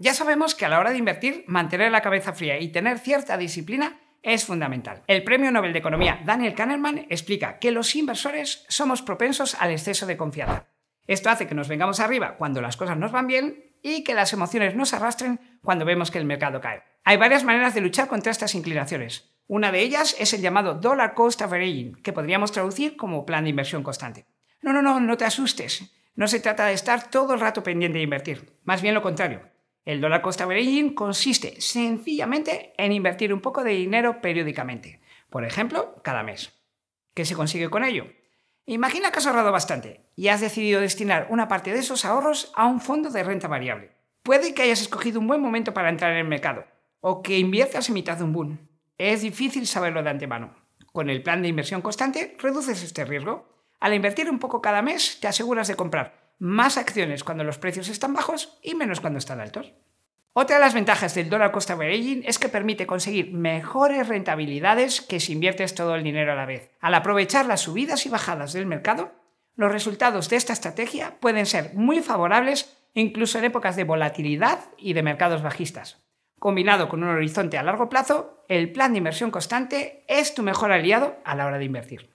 Ya sabemos que a la hora de invertir, mantener la cabeza fría y tener cierta disciplina es fundamental. El premio Nobel de Economía Daniel Kahneman explica que los inversores somos propensos al exceso de confianza. Esto hace que nos vengamos arriba cuando las cosas nos van bien y que las emociones nos arrastren cuando vemos que el mercado cae. Hay varias maneras de luchar contra estas inclinaciones. Una de ellas es el llamado dollar cost averaging, que podríamos traducir como plan de inversión constante. No, no, no, no te asustes. No se trata de estar todo el rato pendiente de invertir. Más bien lo contrario. El dollar cost averaging consiste sencillamente en invertir un poco de dinero periódicamente. Por ejemplo, cada mes. ¿Qué se consigue con ello? Imagina que has ahorrado bastante y has decidido destinar una parte de esos ahorros a un fondo de renta variable. Puede que hayas escogido un buen momento para entrar en el mercado o que inviertas en mitad de un boom. Es difícil saberlo de antemano. Con el plan de inversión constante reduces este riesgo. Al invertir un poco cada mes te aseguras de comprar más acciones cuando los precios están bajos y menos cuando están altos. Otra de las ventajas del dólar cost averaging es que permite conseguir mejores rentabilidades que si inviertes todo el dinero a la vez. Al aprovechar las subidas y bajadas del mercado, los resultados de esta estrategia pueden ser muy favorables incluso en épocas de volatilidad y de mercados bajistas. Combinado con un horizonte a largo plazo, el plan de inversión constante es tu mejor aliado a la hora de invertir.